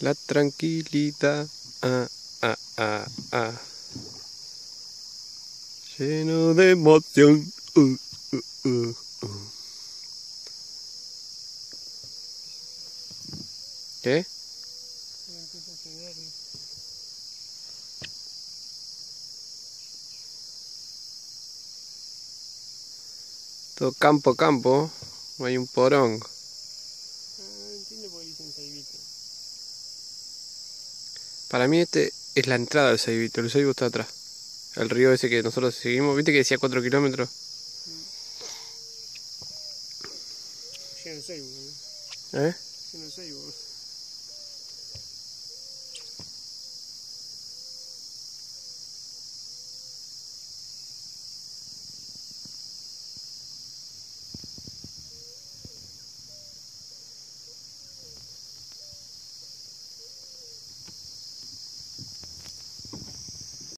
La tranquilidad. Ah, ah, ah, ah. Lleno de emoción. Uh, uh, uh, uh. ¿Qué? Todo campo, campo. Hay un porón. Ah, entiendo por qué dicen. Para mí este es la entrada del Ceibito. El Ceibo está atrás. El río ese que nosotros seguimos. ¿Viste que decía 4 kilómetros? Lleno de ceibo, ¿Eh? lleno de ceibo.